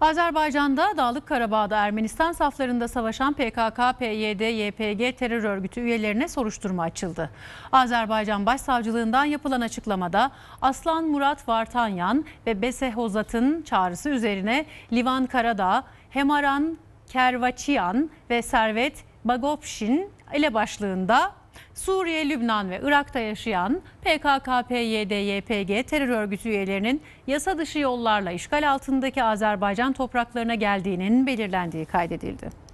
Azerbaycan'da Dağlık Karabağ'da Ermenistan saflarında savaşan PKK, PYD, YPG terör örgütü üyelerine soruşturma açıldı. Azerbaycan Başsavcılığından yapılan açıklamada Aslan Murat Vartanyan ve Bese Hozat'ın çağrısı üzerine Livan Karadağ, Hemaran Kervaçiyan ve Servet Bagopşin elebaşlığında Suriye, Lübnan ve Irak'ta yaşayan PKK, PYD, YPG terör örgütü üyelerinin yasa dışı yollarla işgal altındaki Azerbaycan topraklarına geldiğinin belirlendiği kaydedildi.